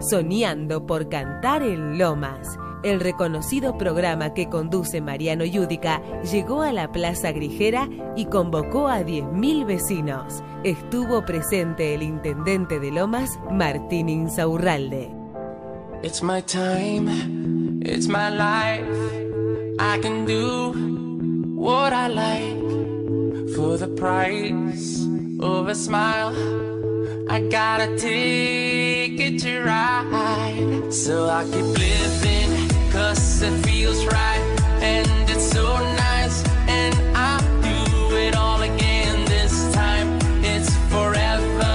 Soñando por cantar en Lomas. El reconocido programa que conduce Mariano Yudica llegó a la Plaza Grijera y convocó a 10.000 vecinos. Estuvo presente el intendente de Lomas, Martín Insaurralde. What I like for the price of a smile. I got a ticket to ride, so I keep living, cause it feels right, and it's so nice, and I do it all again this time. It's forever,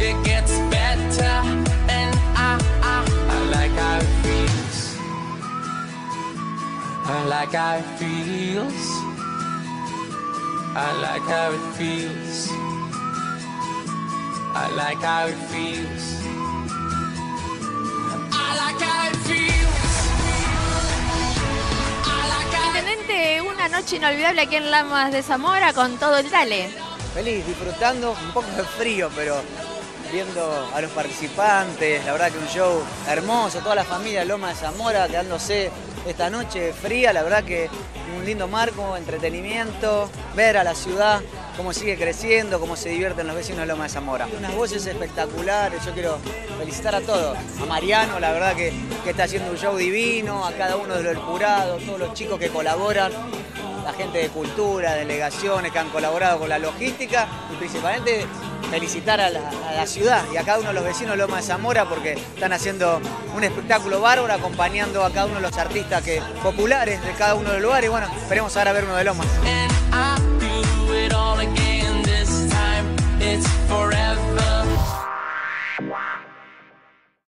it gets better, and I, I, I like how it feels. I like how it feels. I like how it feels. I like how it feels. I like how it feels. I like how it Intendente, una noche inolvidable aquí en Lamas de Zamora con todo el Dale. Feliz, disfrutando, un poco de frío, pero viendo a los participantes, la verdad que un show hermoso, toda la familia Loma de Zamora quedándose esta noche fría, la verdad que un lindo marco, entretenimiento, ver a la ciudad cómo sigue creciendo, cómo se divierten los vecinos de Loma de Zamora. Unas voces espectaculares, yo quiero felicitar a todos, a Mariano, la verdad que, que está haciendo un show divino, a cada uno de los jurados, todos los chicos que colaboran, la gente de cultura, delegaciones que han colaborado con la logística y principalmente felicitar a la, ciudad y a cada uno de los vecinos de Loma de Zamora porque están haciendo un espectáculo bárbaro acompañando a cada uno de los artistas que, populares de cada uno de los lugares y bueno, esperemos ahora ver uno de Lomas.